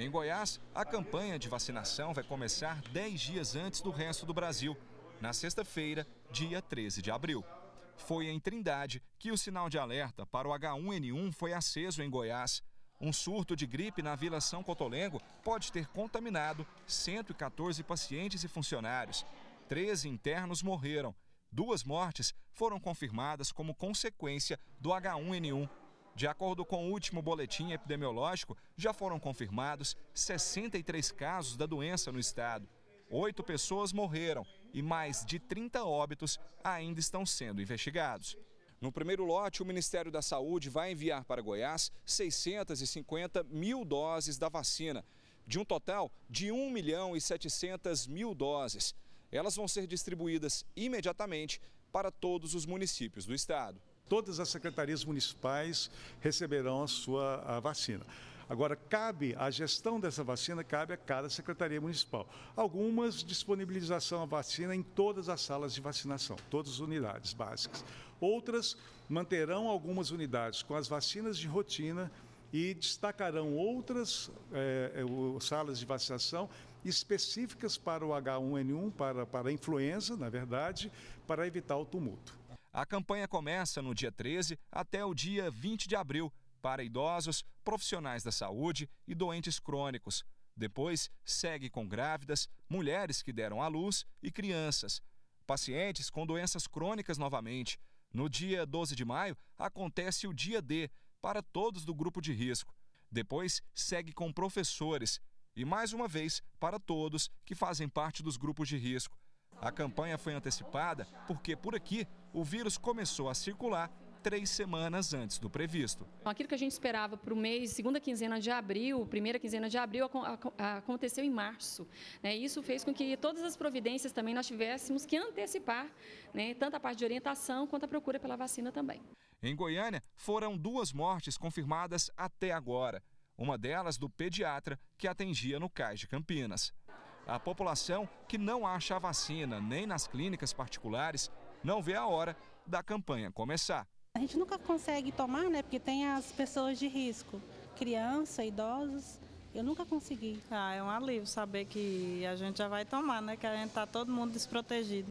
Em Goiás, a campanha de vacinação vai começar 10 dias antes do resto do Brasil, na sexta-feira, dia 13 de abril. Foi em Trindade que o sinal de alerta para o H1N1 foi aceso em Goiás. Um surto de gripe na Vila São Cotolengo pode ter contaminado 114 pacientes e funcionários. 13 internos morreram. Duas mortes foram confirmadas como consequência do H1N1. De acordo com o último boletim epidemiológico, já foram confirmados 63 casos da doença no estado. Oito pessoas morreram e mais de 30 óbitos ainda estão sendo investigados. No primeiro lote, o Ministério da Saúde vai enviar para Goiás 650 mil doses da vacina, de um total de 1 milhão e 700 mil doses. Elas vão ser distribuídas imediatamente para todos os municípios do estado. Todas as secretarias municipais receberão a sua a vacina. Agora, cabe a gestão dessa vacina, cabe a cada secretaria municipal. Algumas disponibilização a vacina em todas as salas de vacinação, todas as unidades básicas. Outras manterão algumas unidades com as vacinas de rotina e destacarão outras é, salas de vacinação específicas para o H1N1, para, para a influenza, na verdade, para evitar o tumulto. A campanha começa no dia 13 até o dia 20 de abril para idosos, profissionais da saúde e doentes crônicos. Depois, segue com grávidas, mulheres que deram à luz e crianças. Pacientes com doenças crônicas novamente. No dia 12 de maio, acontece o dia D para todos do grupo de risco. Depois, segue com professores. E mais uma vez, para todos que fazem parte dos grupos de risco. A campanha foi antecipada porque, por aqui, o vírus começou a circular três semanas antes do previsto. Aquilo que a gente esperava para o mês, segunda quinzena de abril, primeira quinzena de abril, aconteceu em março. Né? Isso fez com que todas as providências também nós tivéssemos que antecipar, né? tanto a parte de orientação quanto a procura pela vacina também. Em Goiânia, foram duas mortes confirmadas até agora. Uma delas do pediatra que atendia no Cais de Campinas. A população que não acha a vacina nem nas clínicas particulares não vê a hora da campanha começar. A gente nunca consegue tomar, né? Porque tem as pessoas de risco, criança, idosos. Eu nunca consegui. Ah, é um alívio saber que a gente já vai tomar, né? Que a gente tá todo mundo desprotegido.